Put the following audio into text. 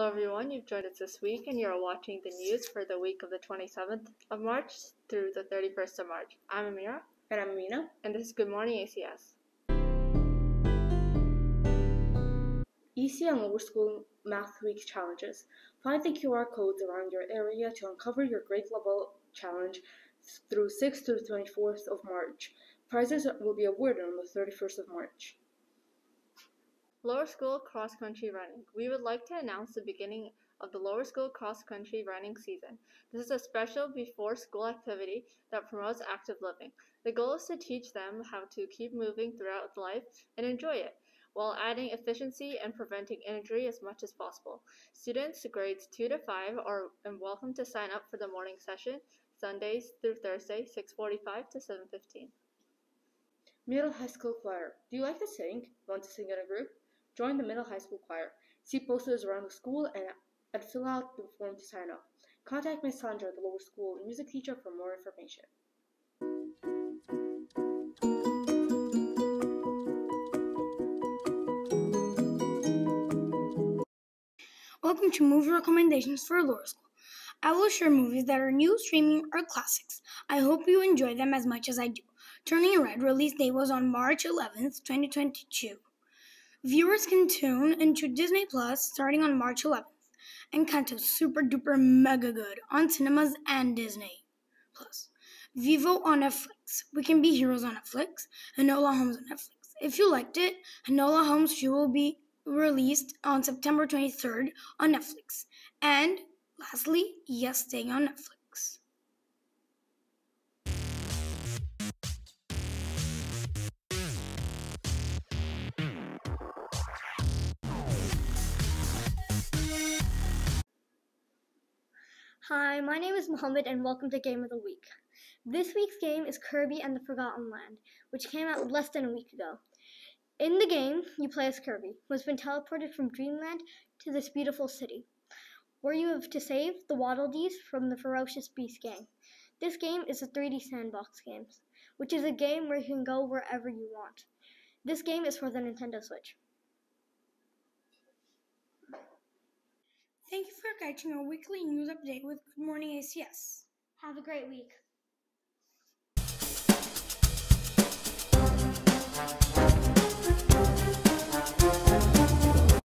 Hello everyone, you've joined us this week and you're watching the news for the week of the 27th of March through the 31st of March. I'm Amira. And I'm Amina. And this is Good Morning ACS. EC and Lower School Math Week challenges. Find the QR codes around your area to uncover your grade level challenge through 6th to the 24th of March. Prizes will be awarded on the 31st of March. Lower School Cross Country Running. We would like to announce the beginning of the Lower School Cross Country Running season. This is a special before school activity that promotes active living. The goal is to teach them how to keep moving throughout life and enjoy it while adding efficiency and preventing injury as much as possible. Students grades 2 to 5 are welcome to sign up for the morning session Sundays through Thursday 6:45 to 7:15. Middle High School Choir. Do you like to sing? Want to sing in a group? Join the middle high school choir. See posters around the school and, fill out the form to sign up. Contact Ms. Sandra, the lower school music teacher, for more information. Welcome to movie recommendations for lower school. I will share movies that are new, streaming, or classics. I hope you enjoy them as much as I do. Turning Red release date was on March 11th, 2022. Viewers can tune into Disney Plus starting on March 11th. Encanto super duper mega good on cinemas and Disney Plus. Vivo on Netflix. We Can Be Heroes on Netflix. Enola Holmes on Netflix. If you liked it, Enola Holmes 2 will be released on September 23rd on Netflix. And lastly, Yes Staying on Netflix. Hi, my name is Mohammed and welcome to Game of the Week. This week's game is Kirby and the Forgotten Land, which came out less than a week ago. In the game, you play as Kirby, who has been teleported from Dreamland to this beautiful city, where you have to save the Waddle Dees from the Ferocious Beast gang. This game is a 3D sandbox game, which is a game where you can go wherever you want. This game is for the Nintendo Switch. Catching our weekly news update with Good Morning ACS. Have a great week.